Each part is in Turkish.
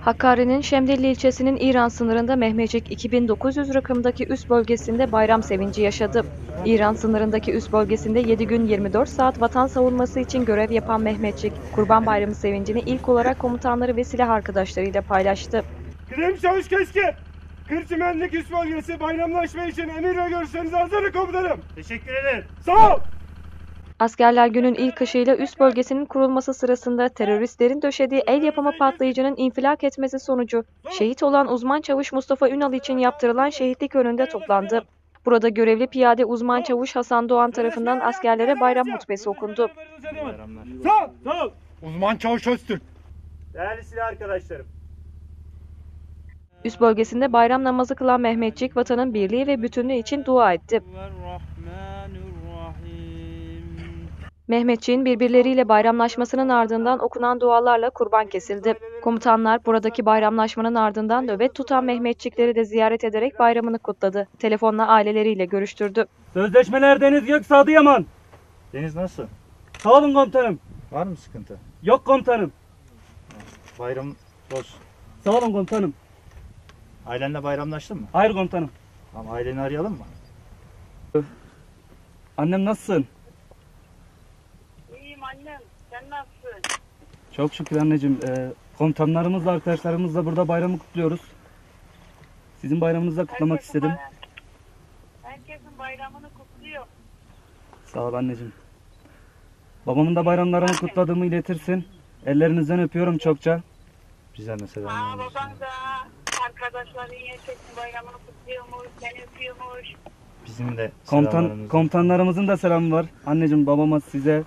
Hakkari'nin Şemdilli ilçesinin İran sınırında Mehmecik 2900 rakımdaki üst bölgesinde bayram sevinci yaşadı. İran sınırındaki üst bölgesinde 7 gün 24 saat vatan savunması için görev yapan Mehmetçik, Kurban Bayramı sevincini ilk olarak komutanları ve silah arkadaşlarıyla paylaştı. Kıdem Çavuş Keşke, Kırçımenlik üst bölgesi bayramlaşma için emir ve görüşlerinize hazırım komutanım. Teşekkür ederim. Sağ ol. Askerler günün ilk ışığıyla üst bölgesinin kurulması sırasında teröristlerin döşediği el yapımı patlayıcının infilak etmesi sonucu şehit olan uzman çavuş Mustafa Ünal için yaptırılan şehitlik önünde toplandı. Burada görevli piyade uzman çavuş Hasan Doğan tarafından askerlere bayram hutbesi okundu. Sağ. Sağ. Uzman Çavuş Öztürk. Değerli silah arkadaşlarım. Üst bölgesinde bayram namazı kılan Mehmetçik vatanın birliği ve bütünlüğü için dua etti. Mehmetçiğin birbirleriyle bayramlaşmasının ardından okunan dualarla kurban kesildi. Komutanlar buradaki bayramlaşmanın ardından nöbet tutan Mehmetçikleri de ziyaret ederek bayramını kutladı. Telefonla aileleriyle görüştürdü. Sözleşmeler Deniz Göksu Adıyaman. Deniz nasıl? Sağ olun komutanım. Var mı sıkıntı? Yok komutanım. Bayram olsun. Sağ olun komutanım. Ailenle bayramlaştın mı? Hayır komutanım. Tamam aileni arayalım mı? Annem nasılsın? Annem. Sen nasılsın? Çok şükür anneciğim. Ee, komutanlarımızla arkadaşlarımızla burada bayramı kutluyoruz. Sizin bayramınızı da kutlamak Herkesin istedim. bayram- Herkesin bayramını kutluyor. Sağ ol anneciğim. Babamın da bayramlarını kutladığımı iletirsin. Ellerinizden öpüyorum çokça. Bizden de Aa, selamlar. baban da arkadaşların herkesin bayramını kutluyormuş. Seni öpüyormuş. Bizim de Komutan, komutanlarımızın da selamı var. Anneciğim babama size.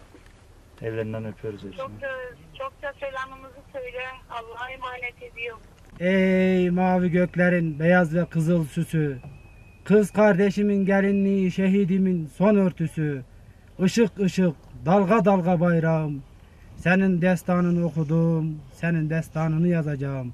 Evlerinden öpüyoruz hepsini. Çokça, çokça selamımızı söyle. Allah'a emanet ediyorum. Ey mavi göklerin beyaz ve kızıl süsü. Kız kardeşimin gelinliği şehidimin son örtüsü. Işık ışık dalga dalga bayrağım. Senin destanını okudum, senin destanını yazacağım.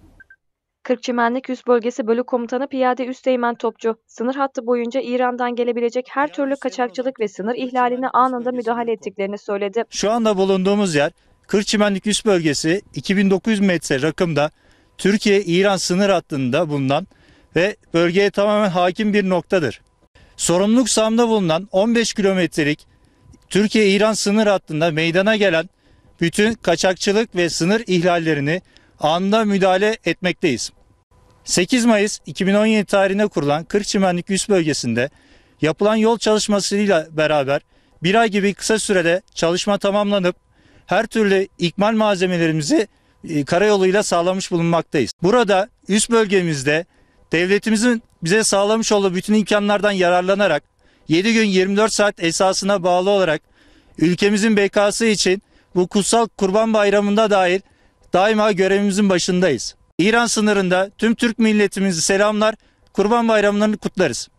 Kırkçımenlik Üst Bölgesi Bölük Komutanı Piyade Üsteğmen Topçu, sınır hattı boyunca İran'dan gelebilecek her türlü kaçakçılık ve sınır ihlaline anında müdahale ettiklerini söyledi. Şu anda bulunduğumuz yer Kırçimenlik Üst Bölgesi 2900 metre rakımda Türkiye-İran sınır hattında bulunan ve bölgeye tamamen hakim bir noktadır. Sorumluluk sahamda bulunan 15 kilometrelik Türkiye-İran sınır hattında meydana gelen bütün kaçakçılık ve sınır ihlallerini anında müdahale etmekteyiz. 8 Mayıs 2017 tarihinde kurulan Kırçimenlik Üst Bölgesi'nde yapılan yol çalışmasıyla beraber bir ay gibi kısa sürede çalışma tamamlanıp her türlü ikmal malzemelerimizi e, karayoluyla sağlamış bulunmaktayız. Burada üst bölgemizde devletimizin bize sağlamış olduğu bütün imkanlardan yararlanarak 7 gün 24 saat esasına bağlı olarak ülkemizin bekası için bu kutsal kurban bayramında dahil daima görevimizin başındayız. İran sınırında tüm Türk milletimizi selamlar, kurban bayramlarını kutlarız.